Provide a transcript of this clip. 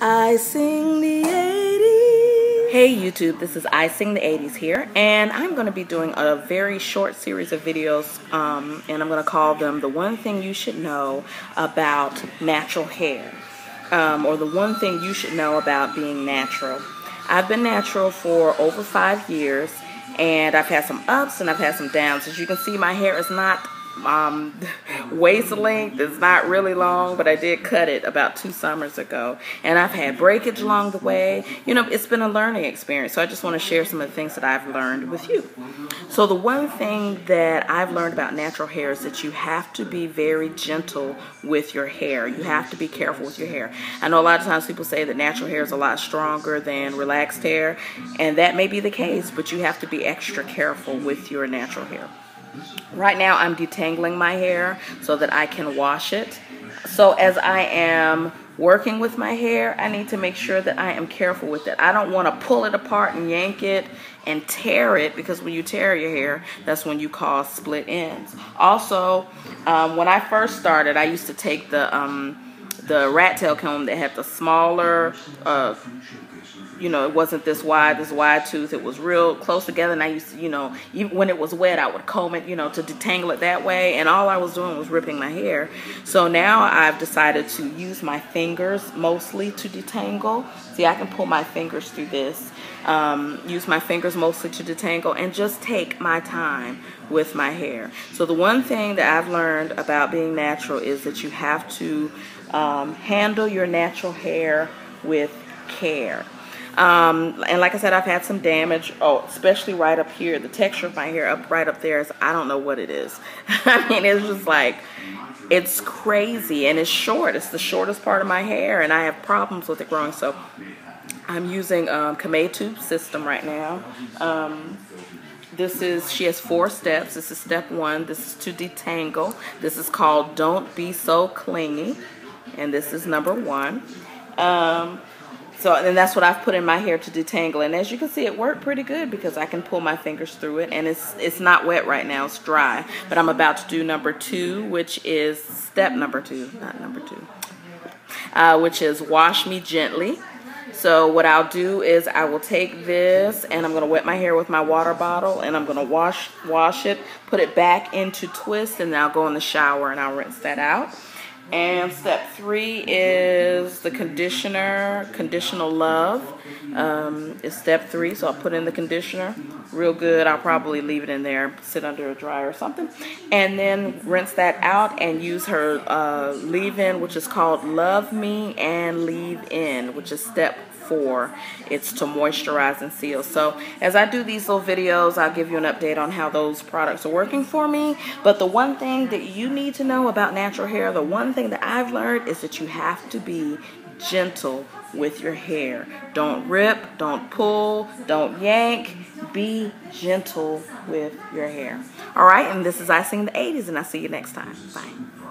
I sing the 80s. Hey YouTube, this is I Sing the 80s here, and I'm going to be doing a very short series of videos, um, and I'm going to call them The One Thing You Should Know About Natural Hair, um, or The One Thing You Should Know About Being Natural. I've been natural for over five years, and I've had some ups and I've had some downs. As you can see, my hair is not um, waist length is not really long, but I did cut it about two summers ago. And I've had breakage along the way. You know, it's been a learning experience. So I just want to share some of the things that I've learned with you. So the one thing that I've learned about natural hair is that you have to be very gentle with your hair. You have to be careful with your hair. I know a lot of times people say that natural hair is a lot stronger than relaxed hair, and that may be the case, but you have to be extra careful with your natural hair. Right now I'm detangling my hair so that I can wash it. So as I am working with my hair, I need to make sure that I am careful with it. I don't want to pull it apart and yank it and tear it because when you tear your hair, that's when you cause split ends. Also, um, when I first started, I used to take the um, the rat tail comb that had the smaller uh, you know, it wasn't this wide, this wide tooth. It was real close together. And I used to, you know, even when it was wet, I would comb it, you know, to detangle it that way. And all I was doing was ripping my hair. So now I've decided to use my fingers mostly to detangle. See, I can pull my fingers through this. Um, use my fingers mostly to detangle and just take my time with my hair. So the one thing that I've learned about being natural is that you have to um, handle your natural hair with care. Um, and like I said, I've had some damage. Oh, especially right up here. The texture of my hair up right up there is, I don't know what it is. I mean, it's just like, it's crazy and it's short. It's the shortest part of my hair and I have problems with it growing. So I'm using um, Tube system right now. Um, this is, she has four steps. This is step one. This is to detangle. This is called Don't Be So Clingy. And this is number one. Um, so, and that's what I've put in my hair to detangle. And as you can see, it worked pretty good because I can pull my fingers through it. And it's, it's not wet right now, it's dry. But I'm about to do number two, which is step number two, not number two, uh, which is wash me gently. So what I'll do is I will take this and I'm going to wet my hair with my water bottle and I'm going to wash wash it, put it back into twist, and then I'll go in the shower and I'll rinse that out. And step three is the conditioner, conditional love um, is step three. So I'll put in the conditioner real good. I'll probably leave it in there, sit under a dryer or something. And then rinse that out and use her uh, leave-in, which is called Love Me and Leave In, which is step four. It's to moisturize and seal. So as I do these little videos, I'll give you an update on how those products are working for me. But the one thing that you need to know about natural hair, the thing that I've learned is that you have to be gentle with your hair. Don't rip, don't pull, don't yank. Be gentle with your hair. All right, and this is I Sing the 80s, and I'll see you next time. Bye.